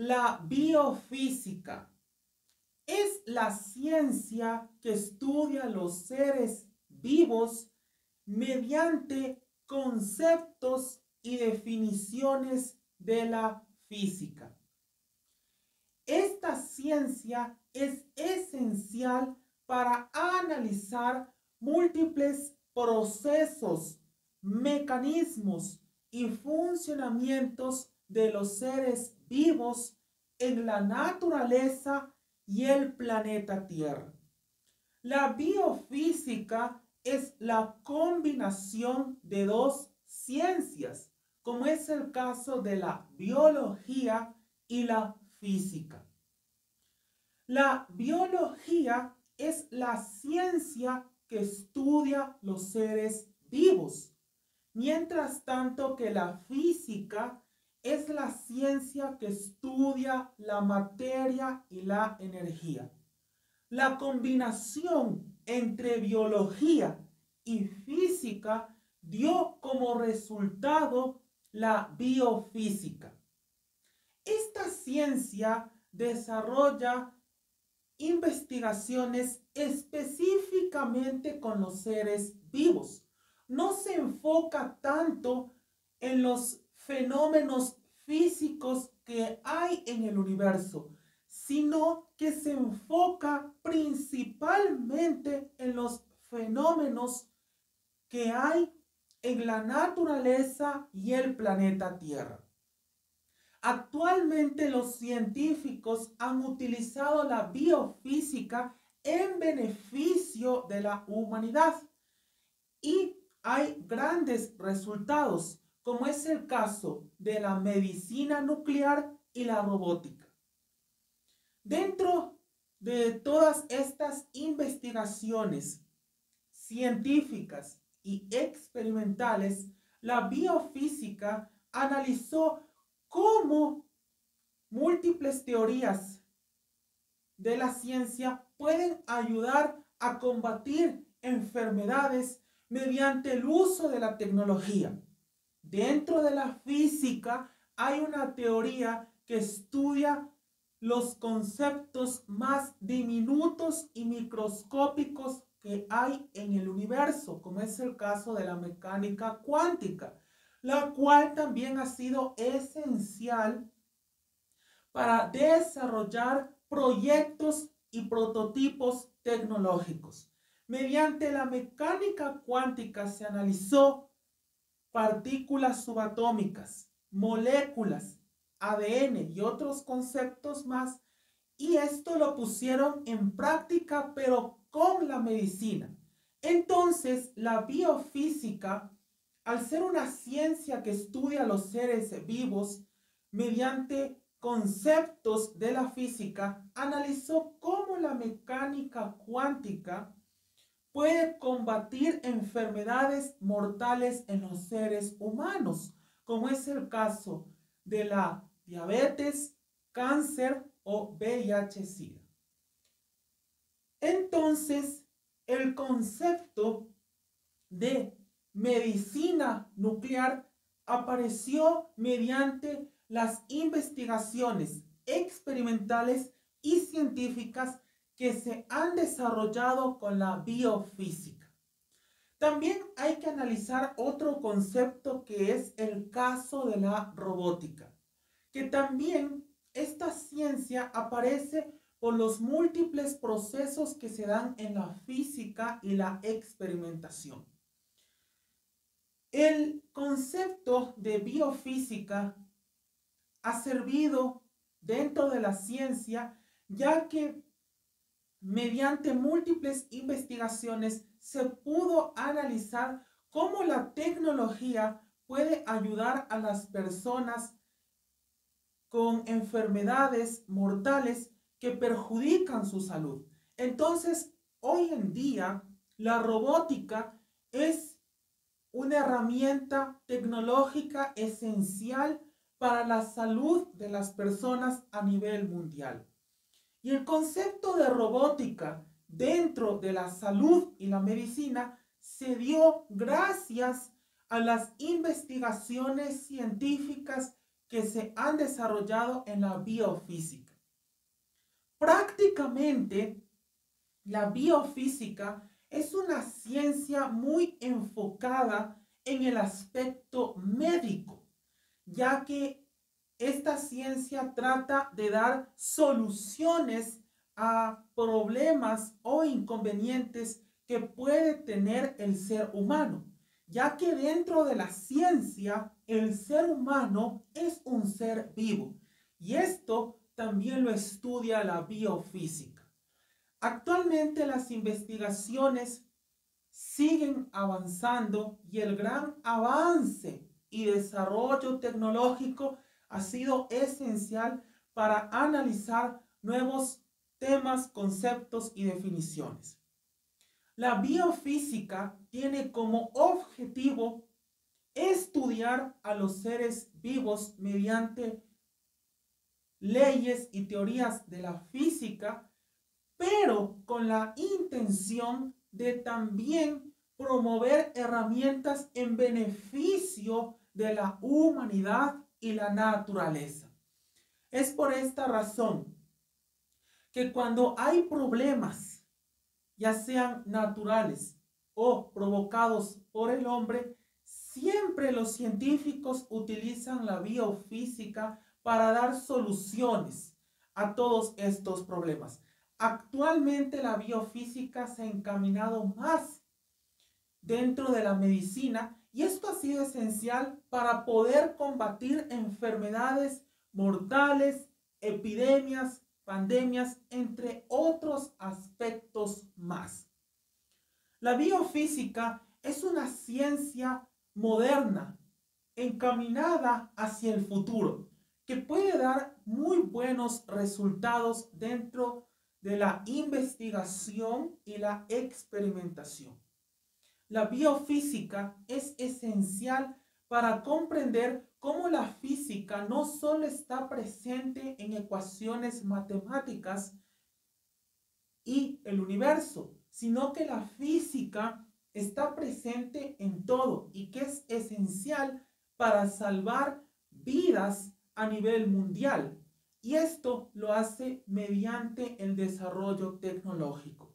La biofísica es la ciencia que estudia los seres vivos mediante conceptos y definiciones de la física. Esta ciencia es esencial para analizar múltiples procesos, mecanismos y funcionamientos de los seres vivos en la naturaleza y el planeta Tierra. La biofísica es la combinación de dos ciencias, como es el caso de la biología y la física. La biología es la ciencia que estudia los seres vivos, mientras tanto que la física es la ciencia que estudia la materia y la energía. La combinación entre biología y física dio como resultado la biofísica. Esta ciencia desarrolla investigaciones específicamente con los seres vivos. No se enfoca tanto en los fenómenos físicos que hay en el universo, sino que se enfoca principalmente en los fenómenos que hay en la naturaleza y el planeta Tierra. Actualmente los científicos han utilizado la biofísica en beneficio de la humanidad y hay grandes resultados, como es el caso de la medicina nuclear y la robótica. Dentro de todas estas investigaciones científicas y experimentales, la biofísica analizó cómo múltiples teorías de la ciencia pueden ayudar a combatir enfermedades mediante el uso de la tecnología. Dentro de la física hay una teoría que estudia los conceptos más diminutos y microscópicos que hay en el universo, como es el caso de la mecánica cuántica la cual también ha sido esencial para desarrollar proyectos y prototipos tecnológicos. Mediante la mecánica cuántica se analizó partículas subatómicas, moléculas, ADN y otros conceptos más, y esto lo pusieron en práctica, pero con la medicina. Entonces, la biofísica al ser una ciencia que estudia los seres vivos mediante conceptos de la física, analizó cómo la mecánica cuántica puede combatir enfermedades mortales en los seres humanos, como es el caso de la diabetes, cáncer o VIH-Sida. Entonces, el concepto de medicina nuclear apareció mediante las investigaciones experimentales y científicas que se han desarrollado con la biofísica. También hay que analizar otro concepto que es el caso de la robótica, que también esta ciencia aparece por los múltiples procesos que se dan en la física y la experimentación. El concepto de biofísica ha servido dentro de la ciencia ya que mediante múltiples investigaciones se pudo analizar cómo la tecnología puede ayudar a las personas con enfermedades mortales que perjudican su salud. Entonces, hoy en día, la robótica es una herramienta tecnológica esencial para la salud de las personas a nivel mundial. Y el concepto de robótica dentro de la salud y la medicina se dio gracias a las investigaciones científicas que se han desarrollado en la biofísica. Prácticamente, la biofísica es una ciencia muy enfocada en el aspecto médico, ya que esta ciencia trata de dar soluciones a problemas o inconvenientes que puede tener el ser humano, ya que dentro de la ciencia el ser humano es un ser vivo y esto también lo estudia la biofísica. Actualmente las investigaciones siguen avanzando y el gran avance y desarrollo tecnológico ha sido esencial para analizar nuevos temas, conceptos y definiciones. La biofísica tiene como objetivo estudiar a los seres vivos mediante leyes y teorías de la física, pero con la intención de también promover herramientas en beneficio de la humanidad y la naturaleza. Es por esta razón que cuando hay problemas, ya sean naturales o provocados por el hombre, siempre los científicos utilizan la biofísica para dar soluciones a todos estos problemas. Actualmente la biofísica se ha encaminado más dentro de la medicina y esto ha sido esencial para poder combatir enfermedades mortales, epidemias, pandemias, entre otros aspectos más. La biofísica es una ciencia moderna encaminada hacia el futuro que puede dar muy buenos resultados dentro de la investigación y la experimentación. La biofísica es esencial para comprender cómo la física no solo está presente en ecuaciones matemáticas y el universo, sino que la física está presente en todo y que es esencial para salvar vidas a nivel mundial. Y esto lo hace mediante el desarrollo tecnológico.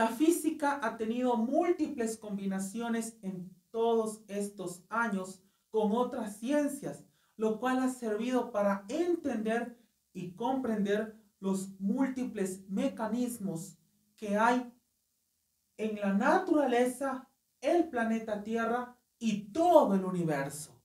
La física ha tenido múltiples combinaciones en todos estos años con otras ciencias, lo cual ha servido para entender y comprender los múltiples mecanismos que hay en la naturaleza, el planeta Tierra y todo el universo.